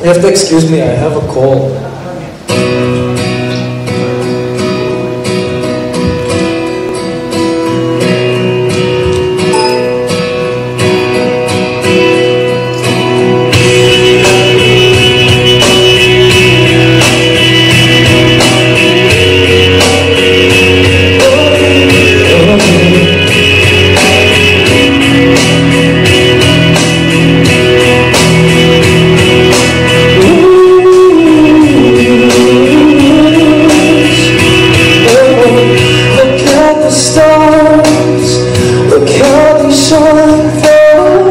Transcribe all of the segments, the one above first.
You have to excuse me, I have a cold. How they shine for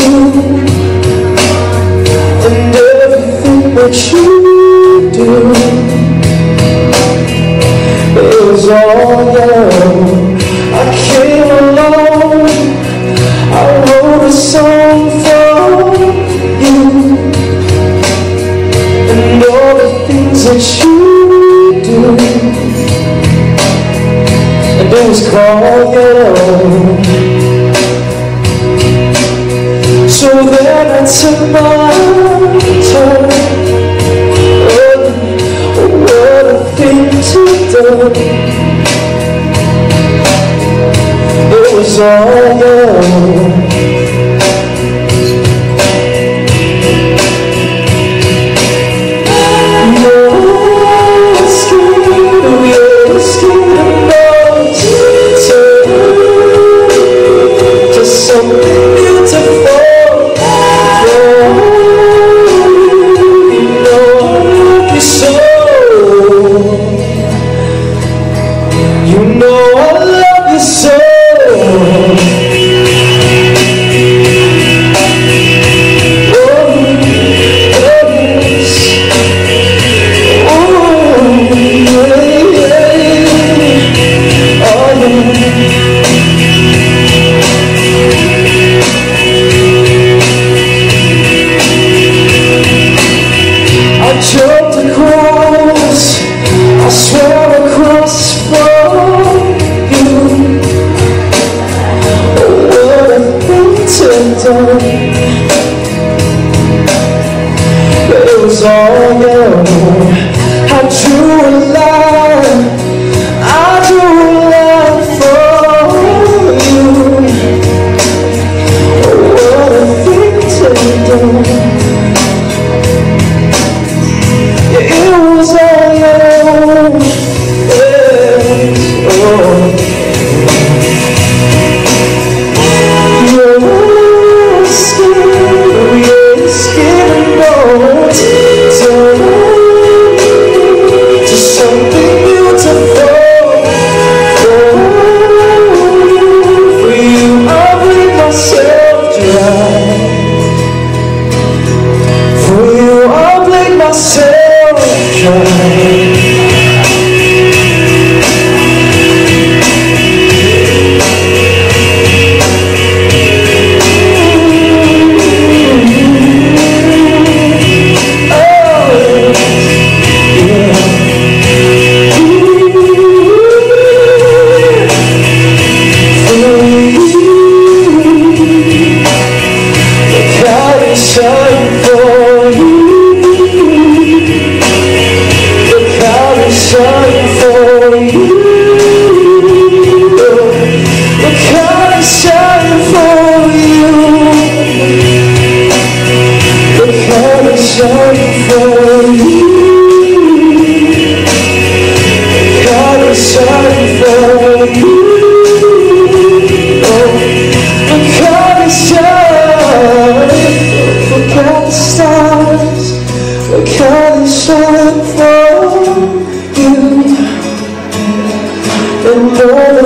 you, and everything that you do is all you. I came along, I wrote a song for you, and all the things that you do and it was called. So then I took my turn. Oh, what a thing to do. It was all yellow. You're scared, It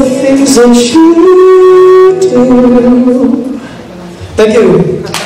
things that you do. Thank you.